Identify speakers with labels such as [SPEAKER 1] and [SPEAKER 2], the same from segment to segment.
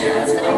[SPEAKER 1] Yeah.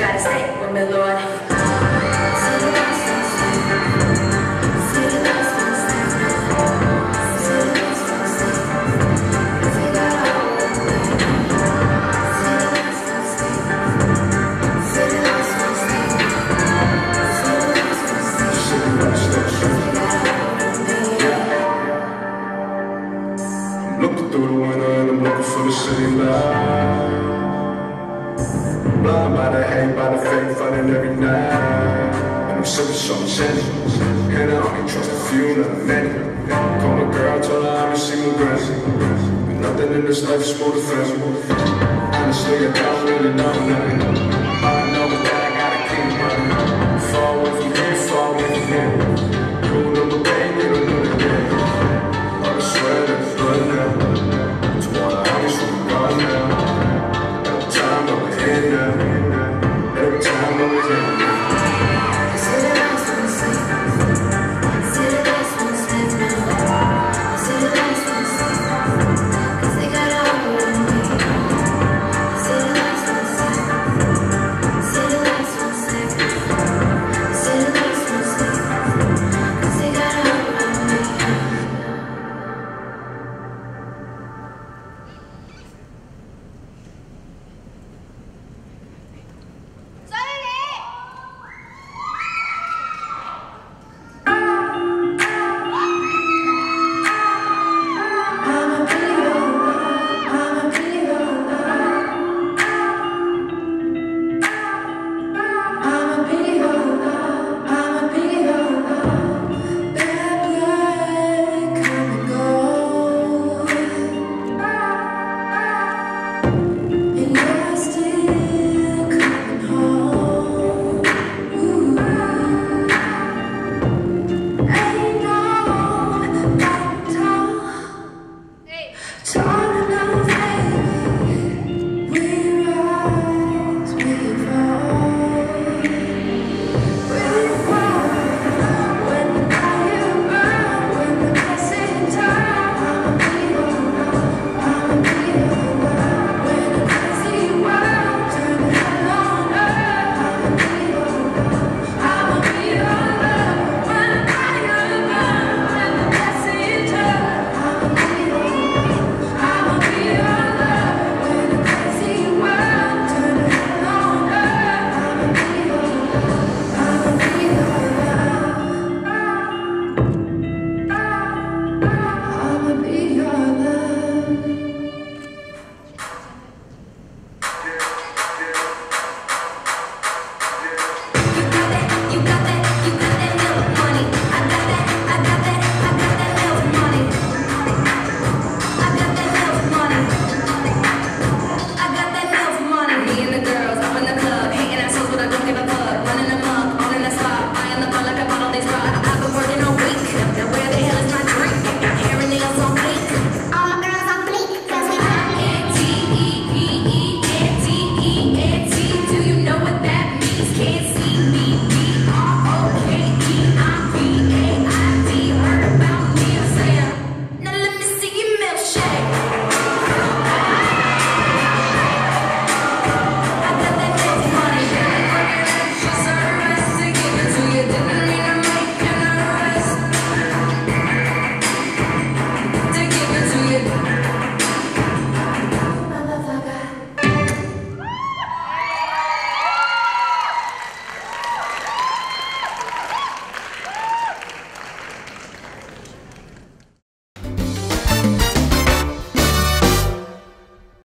[SPEAKER 1] gotta stay with me, Lord.
[SPEAKER 2] Looking through the window and I'm looking for the same light Blind by the hate, by the fame, fighting every night. And I'm sipping some sense. And I only trust a few, not many. Call my girl, told her I'm a single girl. But nothing in this life is more defensible. Honestly, I don't really know nothing.